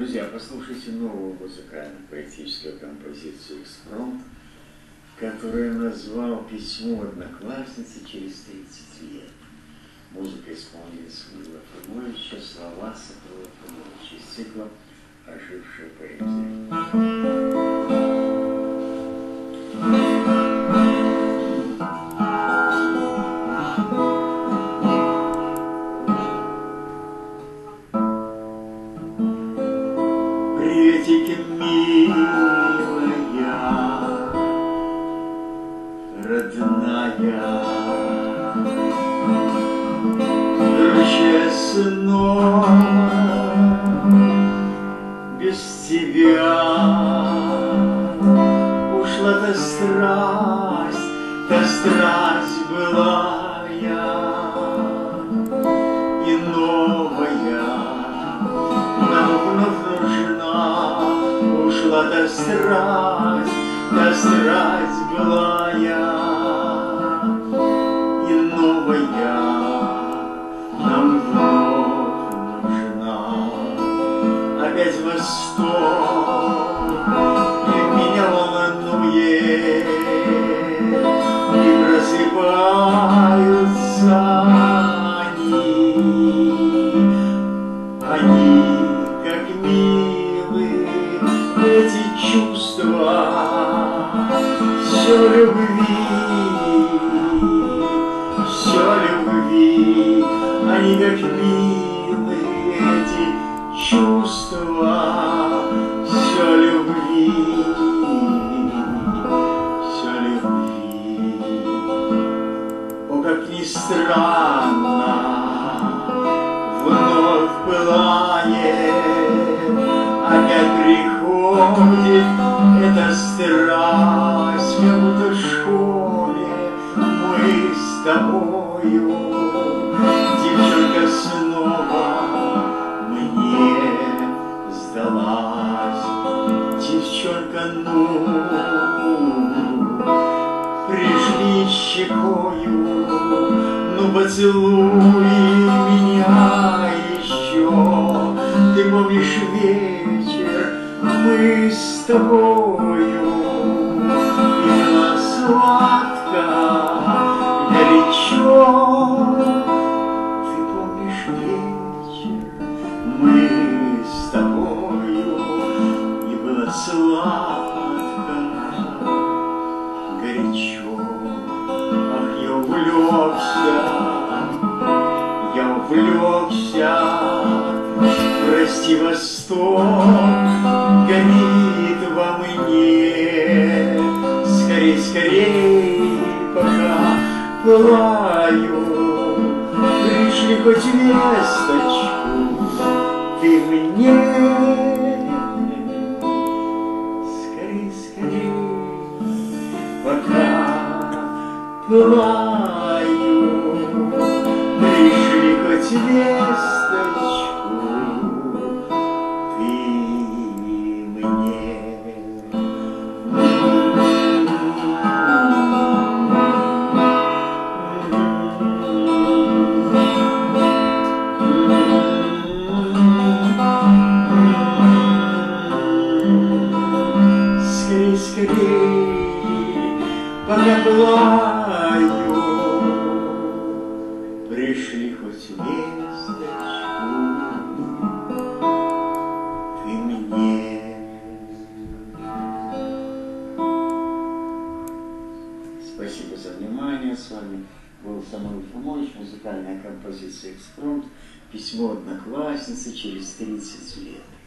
Друзья, послушайте новую музыкально-поэтическую композицию «Экспромт», которую назвал «Письмо одноклассницы через 30 лет». Музыка исполнилась Мила Фрумовича, слова Сокола Фрумовича из цикла «Ожившая поэзия». Без тебя Ушла та страсть, та страсть была я. И новая нам нужна Ушла та страсть, как милы, эти чувства, Странно, вновь пылает, опять приходит эта страсть, как будто в школе мы с тобою. Девчонка снова мне сдалась, девчонка, ну, прижми щекою, ну поцелуй меня еще. Ты помнишь вечер, мы с тобою, и было сладко, горячо. Увлекся, я увлекся, прости, Восток горит во мне. Скорей, скорей, пока пылаю, пришли хоть весточку ты мне. Скорей, скорей, пока пылаю, пришли хоть весточку ты мне. Спасибо за внимание. С вами был Самуил Фомович, музыкальная композиция «Экспромт», письмо одноклассницы через 30 лет.